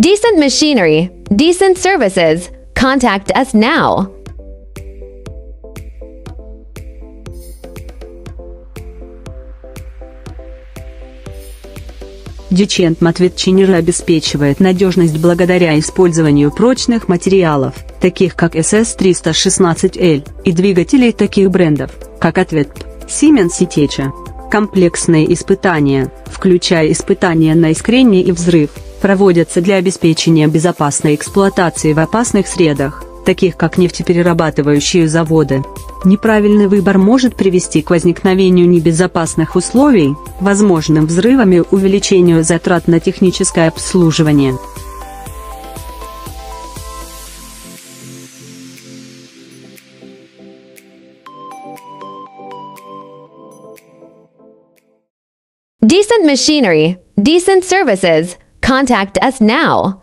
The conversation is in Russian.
Decent machinery, decent services. Contact us now. Дючент Матветчинер обеспечивает надежность благодаря использованию прочных материалов, таких как SS316L, и двигателей таких брендов, как Ответ, Siemens и Теча. Комплексные испытания, включая испытания на искрение и взрыв, проводятся для обеспечения безопасной эксплуатации в опасных средах, таких как нефтеперерабатывающие заводы. Неправильный выбор может привести к возникновению небезопасных условий, возможным взрывами увеличению затрат на техническое обслуживание. Decent machinery, decent services. Contact us now.